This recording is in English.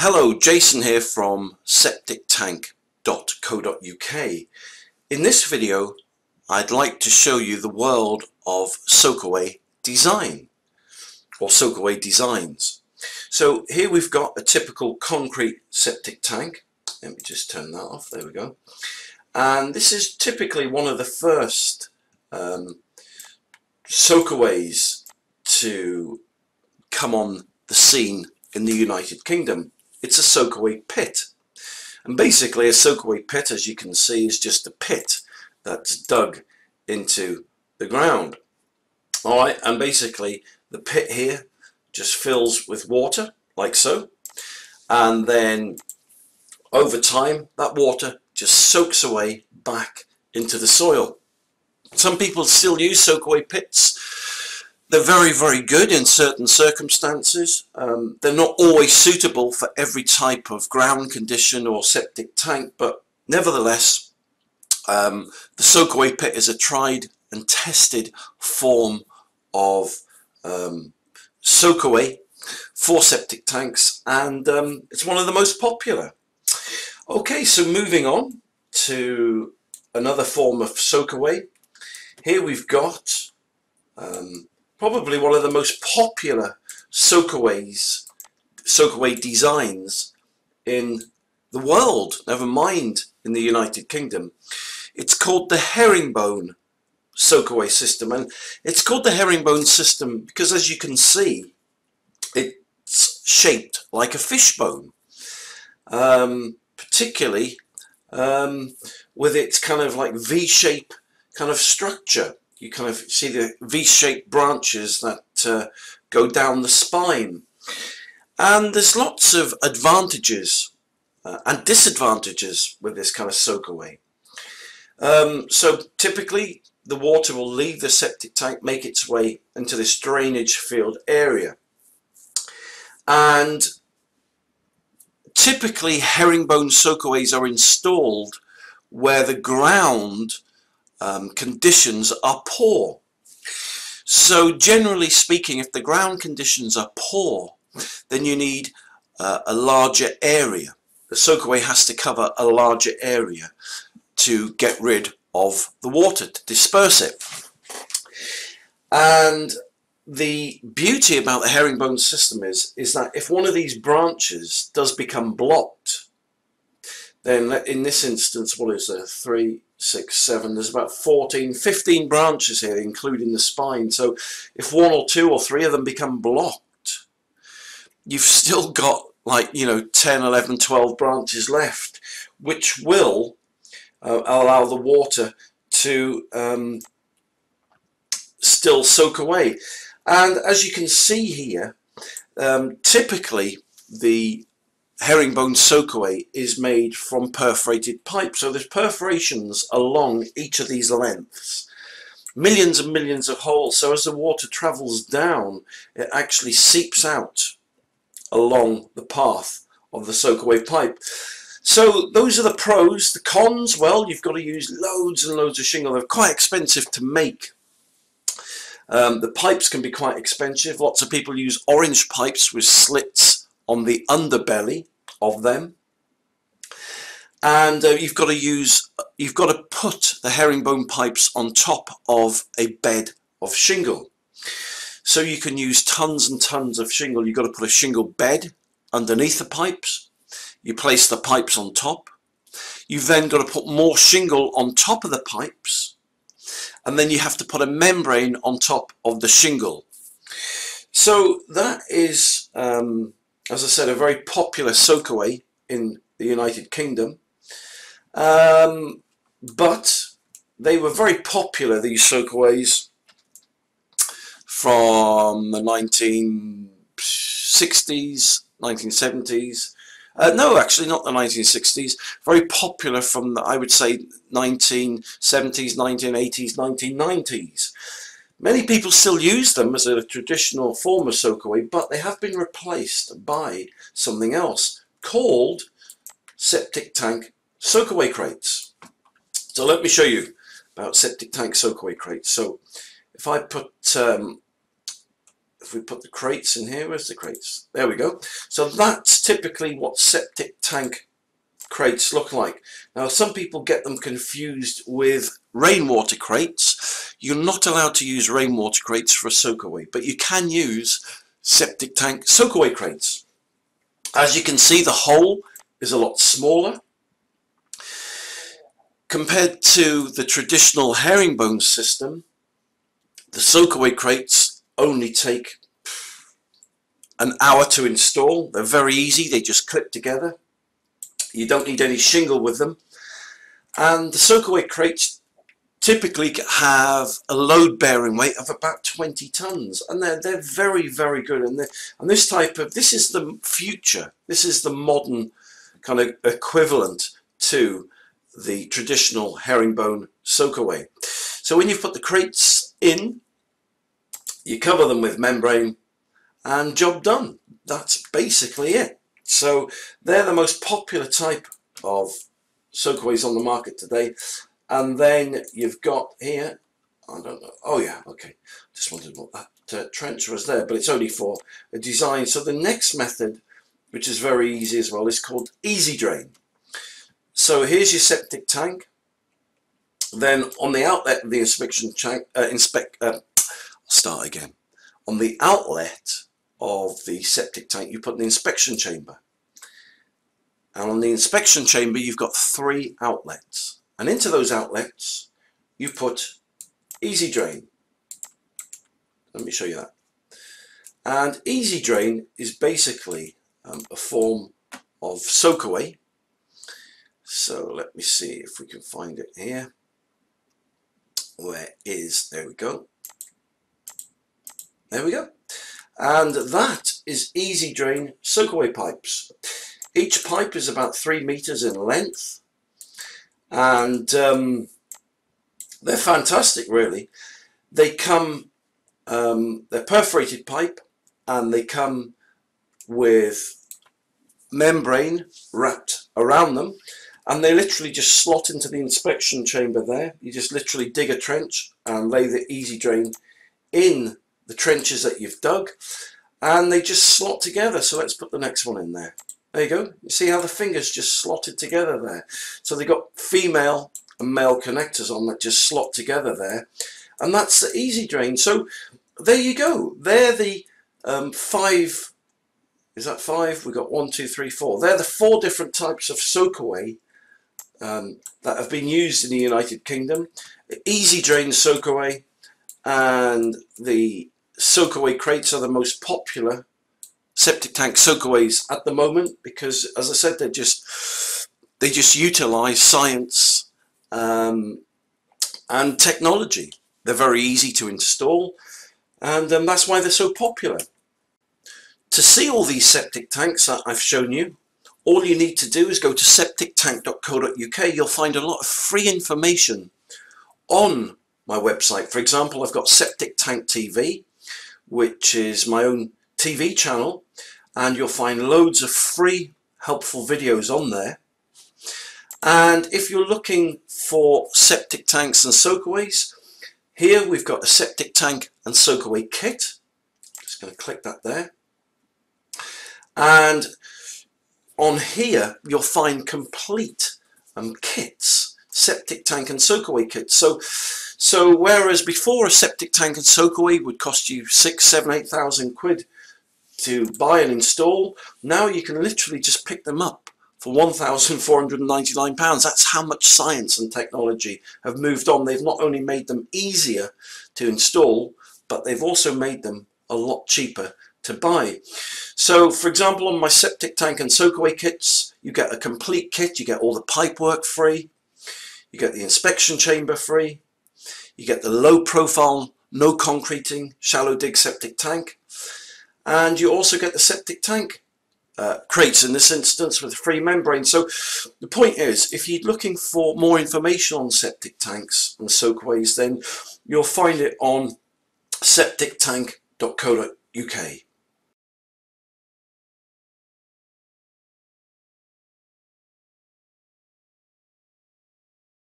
Hello, Jason here from septictank.co.uk. In this video, I'd like to show you the world of soakaway design, or soakaway designs. So here we've got a typical concrete septic tank. Let me just turn that off, there we go. And this is typically one of the first um, soakaways to come on the scene in the United Kingdom. It's a soakaway pit. And basically a soakaway pit, as you can see, is just a pit that's dug into the ground. Alright, and basically the pit here just fills with water, like so. And then over time, that water just soaks away back into the soil. Some people still use soakaway pits they're very, very good in certain circumstances. Um, they're not always suitable for every type of ground condition or septic tank, but nevertheless, um, the soakaway pit is a tried and tested form of um, soakaway for septic tanks, and um, it's one of the most popular. Okay, so moving on to another form of soakaway. Here we've got um, probably one of the most popular soakaways, soakaway designs in the world, never mind in the United Kingdom. It's called the herringbone soakaway system and it's called the herringbone system because as you can see it's shaped like a fishbone um, particularly um, with its kind of like V-shape kind of structure you kind of see the V-shaped branches that uh, go down the spine. And there's lots of advantages uh, and disadvantages with this kind of soakaway. Um, so typically the water will leave the septic tank, make its way into this drainage field area. And typically herringbone soakaways are installed where the ground um, conditions are poor. So generally speaking, if the ground conditions are poor, then you need uh, a larger area. The soakaway has to cover a larger area to get rid of the water, to disperse it. And the beauty about the herringbone system is, is that if one of these branches does become blocked, then in this instance, what is there? Three, six, seven, there's about 14, 15 branches here, including the spine. So if one or two or three of them become blocked, you've still got like, you know, 10, 11, 12 branches left, which will uh, allow the water to um, still soak away. And as you can see here, um, typically the herringbone soakaway is made from perforated pipe. So there's perforations along each of these lengths. Millions and millions of holes. So as the water travels down, it actually seeps out along the path of the soakaway pipe. So those are the pros. The cons, well, you've got to use loads and loads of shingle. They're quite expensive to make. Um, the pipes can be quite expensive. Lots of people use orange pipes with slits on the underbelly of them. And uh, you've got to use you've got to put the herringbone pipes on top of a bed of shingle. So you can use tons and tons of shingle. You've got to put a shingle bed underneath the pipes. You place the pipes on top. You've then got to put more shingle on top of the pipes. And then you have to put a membrane on top of the shingle. So that is um, as I said, a very popular soakaway in the United Kingdom. Um, but they were very popular, these soakaways, from the 1960s, 1970s. Uh, no, actually not the 1960s. Very popular from, the, I would say, 1970s, 1980s, 1990s. Many people still use them as a traditional form of soakaway, but they have been replaced by something else called septic tank soakaway crates. So let me show you about septic tank soakaway crates. So if I put um, if we put the crates in here, where's the crates? There we go. So that's typically what septic tank crates look like. Now some people get them confused with rainwater crates. You're not allowed to use rainwater crates for a soakaway, but you can use septic tank soakaway crates. As you can see the hole is a lot smaller. Compared to the traditional herringbone system, the soakaway crates only take an hour to install. They're very easy, they just clip together. You don't need any shingle with them. And the soakaway crates typically have a load bearing weight of about 20 tons and they're, they're very very good. And, and this type of this is the future. This is the modern kind of equivalent to the traditional herringbone soakaway so when you've put the crates in you cover them with membrane and job done. That's basically it. So they're the most popular type of soakaways on the market today. And then you've got here, I don't know, oh yeah, okay, just wondered what that uh, trench was there, but it's only for a design. So the next method, which is very easy as well, is called easy drain. So here's your septic tank. Then on the outlet of the inspection tank, uh, inspect, uh, start again. On the outlet of the septic tank, you put the inspection chamber. And on the inspection chamber, you've got three outlets. And into those outlets, you put easy drain. Let me show you that. And easy drain is basically um, a form of soakaway. So let me see if we can find it here. Where is, there we go. There we go and that is easy drain soakaway pipes. Each pipe is about three meters in length and um, they're fantastic really. They come, um, they're perforated pipe and they come with membrane wrapped around them and they literally just slot into the inspection chamber there. You just literally dig a trench and lay the easy drain in the trenches that you've dug and they just slot together so let's put the next one in there there you go. You see how the fingers just slotted together there? So they've got female and male connectors on that just slot together there. And that's the easy drain. So there you go. They're the um, five is that five? We've got one two three four. They're the four different types of soakaway um, that have been used in the United Kingdom. Easy drain soakaway and the soakaway crates are the most popular septic tank soakaways at the moment because as I said they just they just utilize science um, and technology. They're very easy to install and um, that's why they're so popular. To see all these septic tanks that I've shown you all you need to do is go to septictank.co.uk you'll find a lot of free information on my website. For example I've got Septic Tank TV which is my own TV channel and you'll find loads of free helpful videos on there. And if you're looking for septic tanks and soakaways here we've got a septic tank and soakaway kit. Just going to click that there. And on here you'll find complete um, kits septic tank and soakaway kits. So so whereas before a septic tank and soakaway would cost you six, seven, eight thousand quid to buy and install, now you can literally just pick them up for £1,499. That's how much science and technology have moved on. They've not only made them easier to install, but they've also made them a lot cheaper to buy. So for example on my septic tank and soakaway kits you get a complete kit, you get all the pipe work free, you get the inspection chamber free, you get the low profile, no concreting, shallow dig septic tank. And you also get the septic tank uh, crates in this instance with free membrane. So the point is, if you're looking for more information on septic tanks and soakaways, then you'll find it on septictank.co.uk.